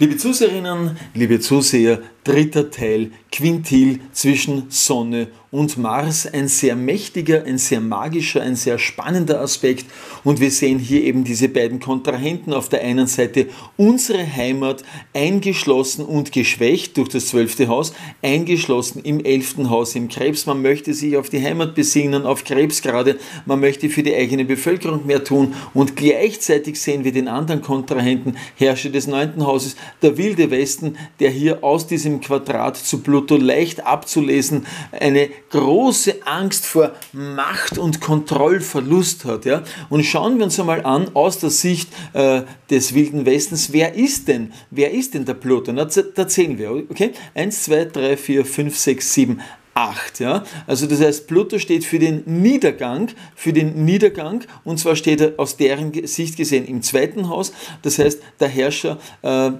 Liebe Zuseherinnen, liebe Zuseher, dritter Teil, Quintil zwischen Sonne und Mars. Ein sehr mächtiger, ein sehr magischer, ein sehr spannender Aspekt. Und wir sehen hier eben diese beiden Kontrahenten. Auf der einen Seite unsere Heimat eingeschlossen und geschwächt durch das zwölfte Haus, eingeschlossen im elften Haus im Krebs. Man möchte sich auf die Heimat besinnen, auf Krebs gerade. Man möchte für die eigene Bevölkerung mehr tun. Und gleichzeitig sehen wir den anderen Kontrahenten, Herrscher des neunten Hauses, der wilde Westen, der hier aus diesem Quadrat zu Pluto leicht abzulesen eine große Angst vor Macht und Kontrollverlust hat. Ja? Und schauen wir uns einmal an aus der Sicht äh, des Wilden Westens, wer ist denn, wer ist denn der Pluto? Na, da zählen wir, okay? 1, 2, 3, 4, 5, 6, 7, 8. Ja? Also das heißt, Pluto steht für den Niedergang, für den Niedergang und zwar steht er aus deren Sicht gesehen im zweiten Haus. Das heißt, der Herrscher äh,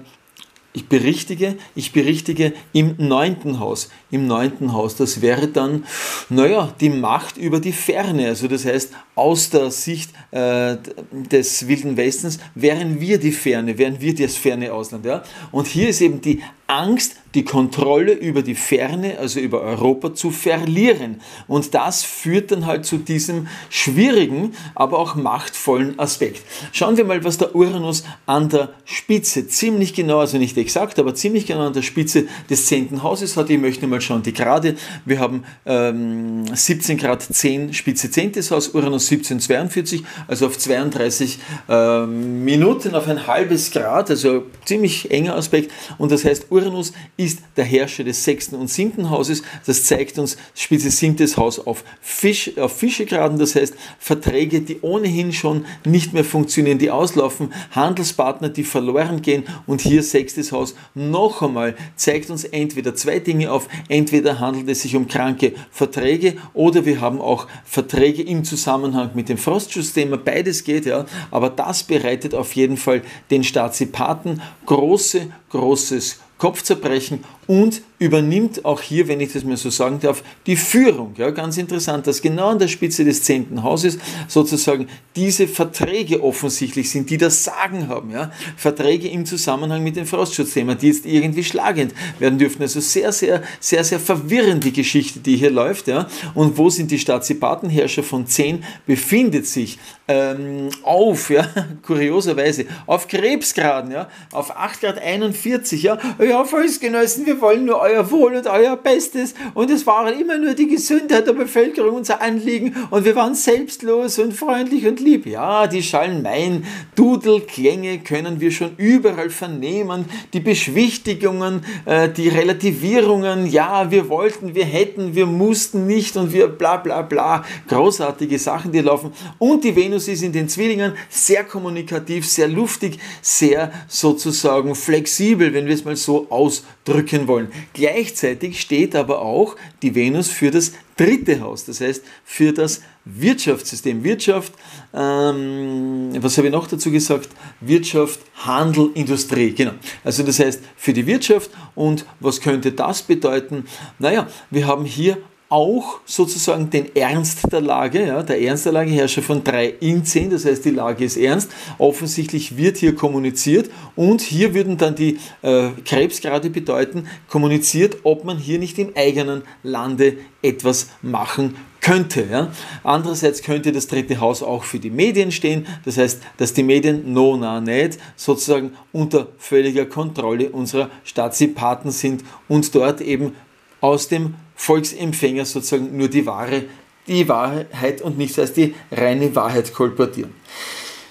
ich berichtige, ich berichtige im neunten Haus. Im neunten Haus, das wäre dann, naja, die Macht über die Ferne. Also das heißt, aus der Sicht äh, des Wilden Westens wären wir die Ferne, wären wir das ferne Ausland. Ja? Und hier ist eben die Angst, die Kontrolle über die Ferne, also über Europa, zu verlieren. Und das führt dann halt zu diesem schwierigen, aber auch machtvollen Aspekt. Schauen wir mal, was der Uranus an der Spitze, ziemlich genau, also nicht exakt, aber ziemlich genau an der Spitze des 10. Hauses hat. Ich möchte mal schauen, die Grade. Wir haben ähm, 17 Grad 10, Spitze 10. Haus, Uranus 1742, also auf 32 äh, Minuten, auf ein halbes Grad, also ziemlich enger Aspekt. Und das heißt, Uranus ist der Herrscher des sechsten und siebten Hauses. Das zeigt uns Spitze siebtes Haus auf, Fisch, auf Fischegraden, das heißt Verträge, die ohnehin schon nicht mehr funktionieren, die auslaufen, Handelspartner, die verloren gehen. Und hier sechstes Haus noch einmal zeigt uns entweder zwei Dinge auf, entweder handelt es sich um kranke Verträge oder wir haben auch Verträge im Zusammenhang mit dem Frostschutzthema. Beides geht, ja, aber das bereitet auf jeden Fall den Staatsipathen große, großes Kopfzerbrechen und übernimmt auch hier, wenn ich das mal so sagen darf, die Führung. Ja, ganz interessant, dass genau an der Spitze des zehnten Hauses sozusagen diese Verträge offensichtlich sind, die das Sagen haben. Ja? Verträge im Zusammenhang mit dem Frostschutzthema, die jetzt irgendwie schlagend werden dürfen. Also sehr, sehr, sehr, sehr verwirrende Geschichte, die hier läuft. Ja? Und wo sind die Staatsipatenherrscher von 10? Befindet sich ähm, auf, ja? kurioserweise, auf Krebsgraden, ja? auf 8 Grad 41. Ja, ja Volksgenossen, wir wollen nur euer Wohl und euer Bestes. Und es war immer nur die Gesundheit der Bevölkerung unser Anliegen. Und wir waren selbstlos und freundlich und lieb. Ja, die Schalmein, Dudelklänge können wir schon überall vernehmen, die Beschwichtigungen, äh, die Relativierungen, ja, wir wollten, wir hätten, wir mussten nicht und wir bla bla bla, großartige Sachen, die laufen. Und die Venus ist in den Zwillingen. Sehr kommunikativ, sehr luftig, sehr sozusagen flexibel, wenn wir es mal so ausdrücken wollen. Gleichzeitig steht aber auch die Venus für das dritte Haus, das heißt für das Wirtschaftssystem. Wirtschaft, ähm, was habe ich noch dazu gesagt? Wirtschaft, Handel, Industrie, genau. Also das heißt für die Wirtschaft und was könnte das bedeuten? Naja, wir haben hier auch sozusagen den Ernst der Lage. Ja, der Ernst der Lage Herrscher von 3 in 10, das heißt, die Lage ist ernst. Offensichtlich wird hier kommuniziert und hier würden dann die äh, Krebsgrade bedeuten, kommuniziert, ob man hier nicht im eigenen Lande etwas machen könnte. Ja. Andererseits könnte das dritte Haus auch für die Medien stehen, das heißt, dass die Medien no, na, nicht sozusagen unter völliger Kontrolle unserer Staatsipaten sind und dort eben aus dem Volksempfänger sozusagen nur die wahre, die Wahrheit und nichts als die reine Wahrheit kolportieren.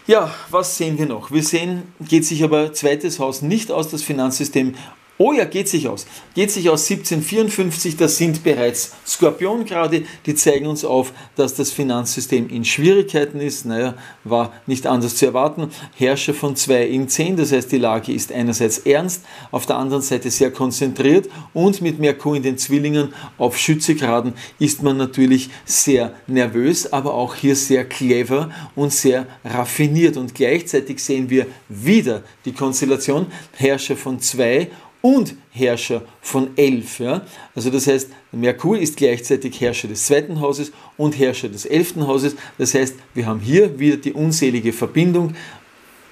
Ja, was sehen wir noch? Wir sehen, geht sich aber zweites Haus nicht aus, das Finanzsystem Oh ja, geht sich aus. Geht sich aus 1754, das sind bereits Skorpiongrade, die zeigen uns auf, dass das Finanzsystem in Schwierigkeiten ist. Naja, war nicht anders zu erwarten. Herrscher von 2 in 10, das heißt, die Lage ist einerseits ernst, auf der anderen Seite sehr konzentriert und mit Merkur in den Zwillingen auf Schützegraden ist man natürlich sehr nervös, aber auch hier sehr clever und sehr raffiniert. Und gleichzeitig sehen wir wieder die Konstellation Herrscher von 2 und Herrscher von elf. Ja? Also das heißt, Merkur ist gleichzeitig Herrscher des zweiten Hauses und Herrscher des elften Hauses. Das heißt, wir haben hier wieder die unselige Verbindung,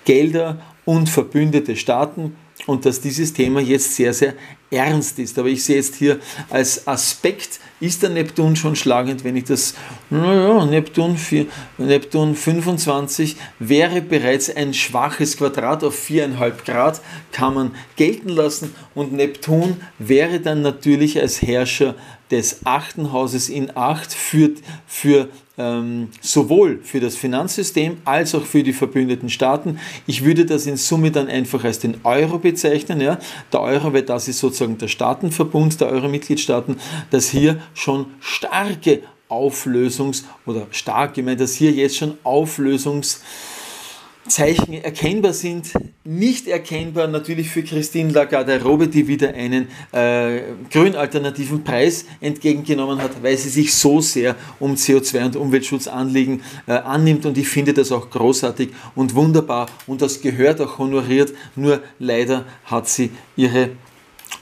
Gelder und verbündete Staaten, und dass dieses Thema jetzt sehr, sehr ernst ist. Aber ich sehe jetzt hier als Aspekt, ist der Neptun schon schlagend, wenn ich das, naja, Neptun, 4, Neptun 25 wäre bereits ein schwaches Quadrat auf 4,5 Grad, kann man gelten lassen und Neptun wäre dann natürlich als Herrscher des achten Hauses in Acht für, für ähm, sowohl für das Finanzsystem als auch für die verbündeten Staaten. Ich würde das in Summe dann einfach als den Euro bezeichnen. Ja? Der Euro, weil das ist sozusagen der Staatenverbund der Euro-Mitgliedstaaten, dass hier schon starke Auflösungs- oder stark gemeint, dass hier jetzt schon Auflösungs- Zeichen erkennbar sind, nicht erkennbar natürlich für Christine Lagarde-Robe, die wieder einen äh, grün alternativen Preis entgegengenommen hat, weil sie sich so sehr um CO2 und Umweltschutzanliegen äh, annimmt und ich finde das auch großartig und wunderbar und das gehört auch honoriert, nur leider hat sie ihre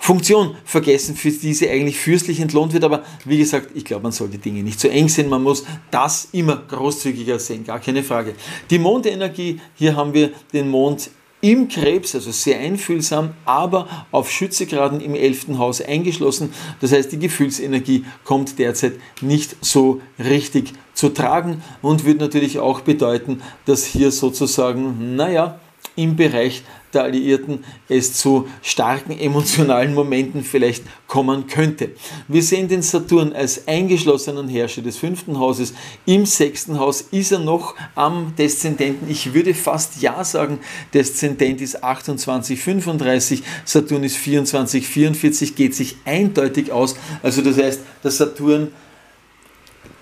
Funktion vergessen, für die sie eigentlich fürstlich entlohnt wird. Aber wie gesagt, ich glaube, man soll die Dinge nicht zu eng sehen. Man muss das immer großzügiger sehen, gar keine Frage. Die Mondenergie, hier haben wir den Mond im Krebs, also sehr einfühlsam, aber auf Schützegraden im 11. Haus eingeschlossen. Das heißt, die Gefühlsenergie kommt derzeit nicht so richtig zu tragen und wird natürlich auch bedeuten, dass hier sozusagen, naja, im Bereich der Alliierten es zu starken emotionalen Momenten vielleicht kommen könnte. Wir sehen den Saturn als eingeschlossenen Herrscher des fünften Hauses. Im sechsten Haus ist er noch am Deszendenten. Ich würde fast ja sagen, Deszendent ist 28, 35, Saturn ist 24, 44, geht sich eindeutig aus. Also das heißt, der Saturn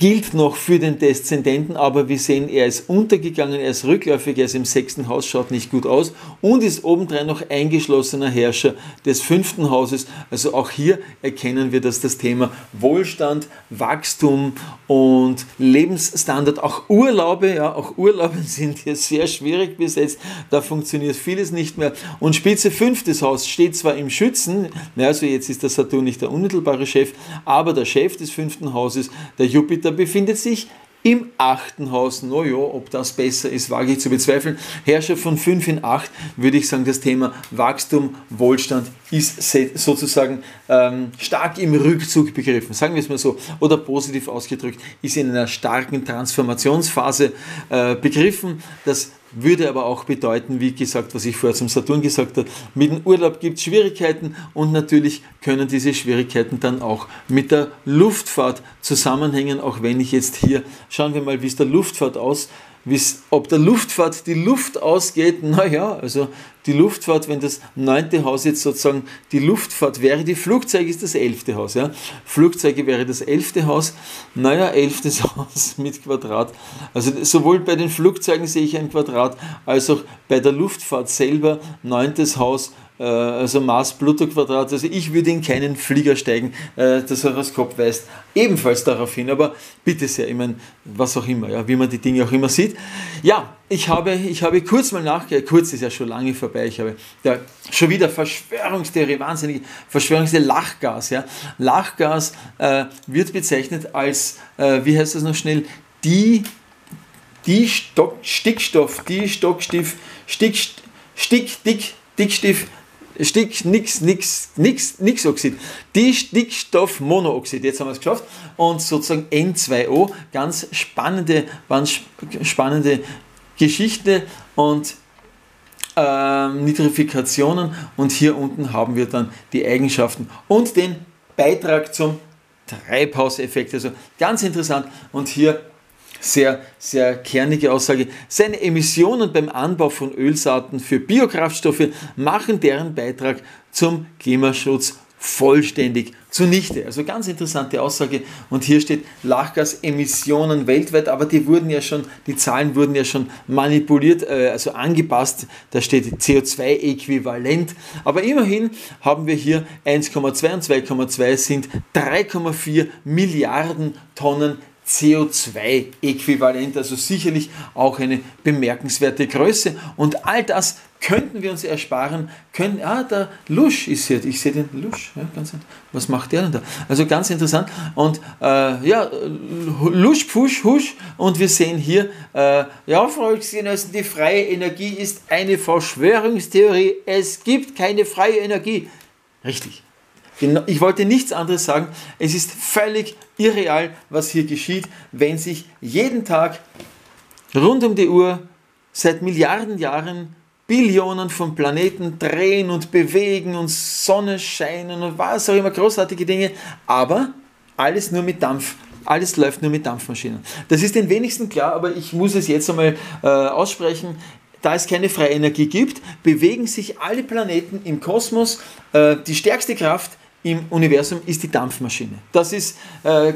gilt noch für den Deszendenten, aber wir sehen, er ist untergegangen, er ist rückläufig, er ist im sechsten Haus, schaut nicht gut aus und ist obendrein noch eingeschlossener Herrscher des fünften Hauses. Also auch hier erkennen wir, dass das Thema Wohlstand, Wachstum und Lebensstandard, auch Urlaube, ja, auch Urlaube sind hier sehr schwierig besetzt, da funktioniert vieles nicht mehr. Und Spitze fünftes Haus steht zwar im Schützen, also jetzt ist der Saturn nicht der unmittelbare Chef, aber der Chef des fünften Hauses, der Jupiter, Jupiter befindet sich im achten Haus. Naja, ob das besser ist, wage ich zu bezweifeln. Herrscher von 5 in 8, würde ich sagen, das Thema Wachstum, Wohlstand ist sozusagen ähm, stark im Rückzug begriffen. Sagen wir es mal so. Oder positiv ausgedrückt, ist in einer starken Transformationsphase äh, begriffen. Das würde aber auch bedeuten, wie gesagt, was ich vorher zum Saturn gesagt habe, mit dem Urlaub gibt es Schwierigkeiten und natürlich können diese Schwierigkeiten dann auch mit der Luftfahrt zusammenhängen, auch wenn ich jetzt hier, schauen wir mal, wie es der Luftfahrt aus, ob der Luftfahrt die Luft ausgeht, naja, also die Luftfahrt, wenn das neunte Haus jetzt sozusagen die Luftfahrt wäre, die Flugzeuge ist das elfte Haus, ja. Flugzeuge wäre das elfte Haus, naja, elftes Haus mit Quadrat. Also sowohl bei den Flugzeugen sehe ich ein Quadrat, als auch bei der Luftfahrt selber neuntes Haus äh, also Mars-Pluto-Quadrat. Also ich würde in keinen Flieger steigen. Äh, das Horoskop weist ebenfalls darauf hin, aber bitte sehr, ich meine, was auch immer, ja, wie man die Dinge auch immer sieht. Ja, ich habe, ich habe kurz mal nachgedacht, kurz ist ja schon lange vorbei, ich habe ja, schon wieder Verschwörungstheorie, wahnsinnige Verschwörungstheorie, Lachgas. Ja. Lachgas äh, wird bezeichnet als, äh, wie heißt das noch schnell, die, die Stock, Stickstoff, die Stockstift, Stick, Stick, Dick, Dickstift, Stick, nix, nix, nix, nix Oxid. Die Stickstoffmonooxid, jetzt haben wir es geschafft. Und sozusagen N2O, ganz spannende, ganz spannende Geschichte und äh, Nitrifikationen. Und hier unten haben wir dann die Eigenschaften und den Beitrag zum Treibhauseffekt. Also ganz interessant. Und hier sehr, sehr kernige Aussage. Seine Emissionen beim Anbau von Ölsaaten für Biokraftstoffe machen deren Beitrag zum Klimaschutz vollständig zunichte. Also ganz interessante Aussage. Und hier steht Lachgasemissionen weltweit, aber die wurden ja schon, die Zahlen wurden ja schon manipuliert, äh, also angepasst. Da steht CO2-Äquivalent. Aber immerhin haben wir hier 1,2 und 2,2 sind 3,4 Milliarden Tonnen CO2-Äquivalent, also sicherlich auch eine bemerkenswerte Größe. Und all das könnten wir uns ersparen, können, ah, der Lusch ist hier, ich sehe den Lusch, ja, ganz, was macht der denn da? Also ganz interessant und äh, ja, Lusch, Pfusch, Husch und wir sehen hier, äh, ja, Volksgenossen, die freie Energie ist eine Verschwörungstheorie, es gibt keine freie Energie. Richtig. Ich wollte nichts anderes sagen. Es ist völlig irreal, was hier geschieht, wenn sich jeden Tag rund um die Uhr seit Milliarden Jahren Billionen von Planeten drehen und bewegen und Sonne scheinen und was auch immer, großartige Dinge, aber alles nur mit Dampf. Alles läuft nur mit Dampfmaschinen. Das ist den wenigsten klar, aber ich muss es jetzt einmal äh, aussprechen. Da es keine freie Energie gibt, bewegen sich alle Planeten im Kosmos. Äh, die stärkste Kraft im Universum ist die Dampfmaschine. Das ist äh,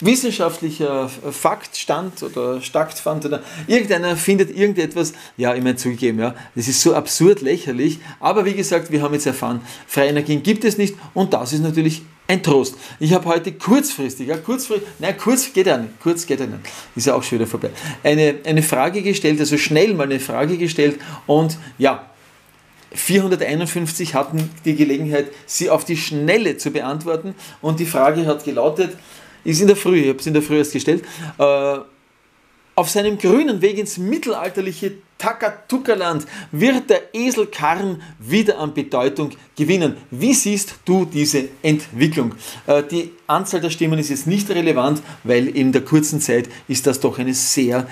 wissenschaftlicher Fakt stand oder stattfand oder irgendeiner findet irgendetwas, ja, ich meine zugegeben, ja, das ist so absurd lächerlich, aber wie gesagt, wir haben jetzt erfahren, freie Energien gibt es nicht und das ist natürlich ein Trost. Ich habe heute kurzfristig, ja, kurzfristig, nein, kurz geht ja nicht, kurz geht ja nicht, ist ja auch schon wieder vorbei, eine, eine Frage gestellt, also schnell mal eine Frage gestellt und ja, 451 hatten die Gelegenheit, sie auf die Schnelle zu beantworten und die Frage hat gelautet, ist in der Früh, ich habe es in der Früh erst gestellt, äh, auf seinem grünen Weg ins mittelalterliche Takatuka-Land wird der Eselkarren wieder an Bedeutung gewinnen. Wie siehst du diese Entwicklung? Äh, die Anzahl der Stimmen ist jetzt nicht relevant, weil in der kurzen Zeit ist das doch eine sehr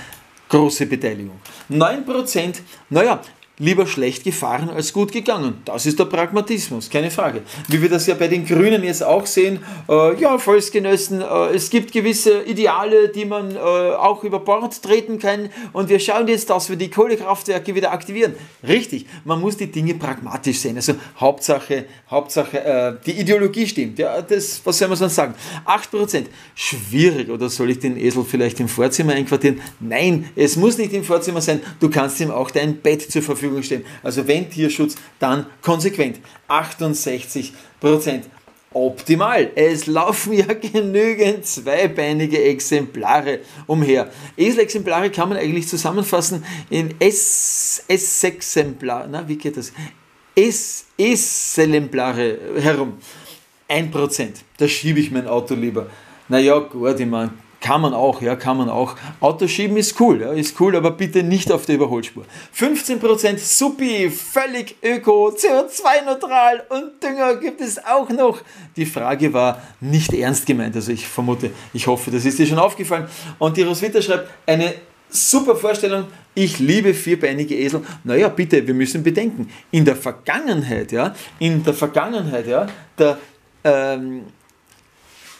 große Beteiligung. 9%, naja, lieber schlecht gefahren als gut gegangen. Das ist der Pragmatismus, keine Frage. Wie wir das ja bei den Grünen jetzt auch sehen, äh, ja, Volksgenössen, äh, es gibt gewisse Ideale, die man äh, auch über Bord treten kann und wir schauen jetzt, dass wir die Kohlekraftwerke wieder aktivieren. Richtig, man muss die Dinge pragmatisch sehen. Also Hauptsache, Hauptsache äh, die Ideologie stimmt. Ja, das, was soll man sonst sagen? 8%, schwierig, oder soll ich den Esel vielleicht im Vorzimmer einquartieren? Nein, es muss nicht im Vorzimmer sein, du kannst ihm auch dein Bett zur Verfügung Verfügung stehen. Also wenn Tierschutz, dann konsequent. 68 Prozent. Optimal. Es laufen ja genügend zweibeinige Exemplare umher. Eselexemplare kann man eigentlich zusammenfassen in S-Exemplare. Na, wie geht das? S-Exemplare herum. 1%. Da schiebe ich mein Auto lieber. Naja, gut, ich meine, kann man auch, ja, kann man auch. Autoschieben ist cool, ja, ist cool, aber bitte nicht auf der Überholspur. 15% Supi, völlig öko, CO2-neutral und Dünger gibt es auch noch. Die Frage war nicht ernst gemeint, also ich vermute, ich hoffe, das ist dir schon aufgefallen. Und die Roswitha schreibt, eine super Vorstellung, ich liebe vierbeinige Esel. Naja, bitte, wir müssen bedenken, in der Vergangenheit, ja, in der Vergangenheit, ja, der ähm,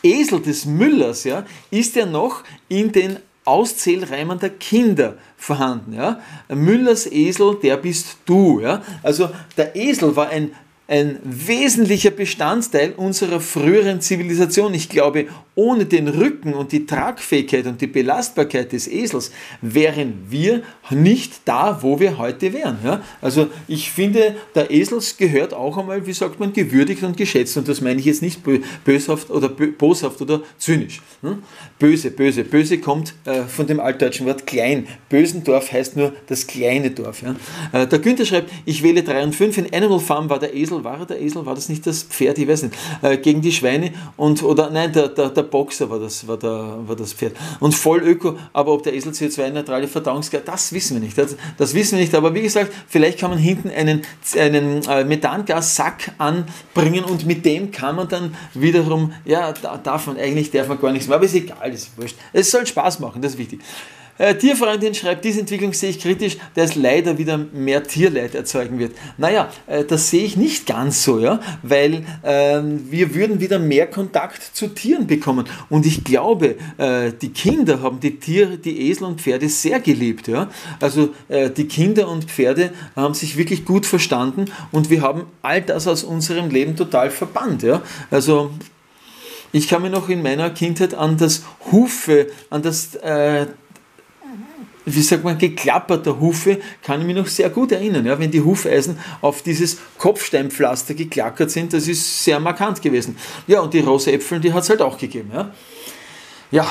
Esel des Müllers ja, ist ja noch in den Auszählreimen der Kinder vorhanden. Ja? Müllers Esel, der bist du. Ja? Also der Esel war ein ein wesentlicher Bestandteil unserer früheren Zivilisation. Ich glaube, ohne den Rücken und die Tragfähigkeit und die Belastbarkeit des Esels wären wir nicht da, wo wir heute wären. Ja? Also ich finde, der Esel gehört auch einmal, wie sagt man, gewürdigt und geschätzt. Und das meine ich jetzt nicht böshaft oder boshaft oder zynisch. Hm? Böse, böse. Böse kommt äh, von dem altdeutschen Wort klein. Bösendorf heißt nur das kleine Dorf. Ja? Äh, der Günther schreibt, ich wähle 3 und 5. In Animal Farm war der Esel war er der Esel? War das nicht das Pferd? Ich weiß nicht. Äh, gegen die Schweine und, oder nein, der, der, der Boxer war das, war, der, war das Pferd. Und voll Öko, aber ob der Esel CO2-neutrale Verdauungsgrad, das wissen wir nicht. Das, das, wissen wir nicht, aber wie gesagt, vielleicht kann man hinten einen, einen äh, Methangassack anbringen und mit dem kann man dann wiederum, ja, da, darf man, eigentlich darf man gar nichts mehr, aber ist egal, ist wurscht. Es soll Spaß machen, das ist wichtig. Äh, Tierfreundin schreibt, diese Entwicklung sehe ich kritisch, da es leider wieder mehr Tierleid erzeugen wird. Naja, äh, das sehe ich nicht ganz so, ja, weil äh, wir würden wieder mehr Kontakt zu Tieren bekommen. Und ich glaube, äh, die Kinder haben die Tiere, die Esel und Pferde sehr geliebt. Ja. Also die Kinder und Pferde haben sich wirklich gut verstanden und wir haben all das aus unserem Leben total verbannt. Ja. Also ich kann mich noch in meiner Kindheit an das Hufe, an das äh, wie sagt man, geklapperter Hufe, kann ich mich noch sehr gut erinnern. Ja, wenn die Hufeisen auf dieses Kopfsteinpflaster geklackert sind, das ist sehr markant gewesen. Ja, und die Rosäpfel, die hat es halt auch gegeben. Ja. ja.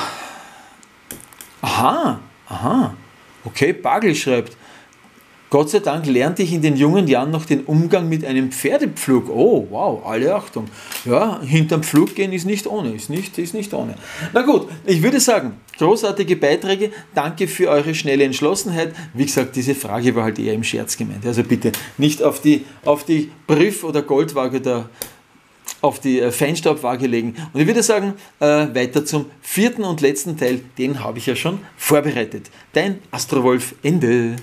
Aha, aha. Okay, Bagel schreibt, Gott sei Dank lernte ich in den jungen Jahren noch den Umgang mit einem Pferdepflug. Oh, wow, alle Achtung. Ja, hinterm Pflug gehen ist nicht ohne, ist nicht, ist nicht ohne. Na gut, ich würde sagen, großartige Beiträge. Danke für eure schnelle Entschlossenheit. Wie gesagt, diese Frage war halt eher im Scherz gemeint. Also bitte nicht auf die, auf die Brief- oder Goldwaage der auf die äh, Feinstaubwaage legen. Und ich würde sagen, äh, weiter zum vierten und letzten Teil, den habe ich ja schon vorbereitet. Dein Astrowolf Ende.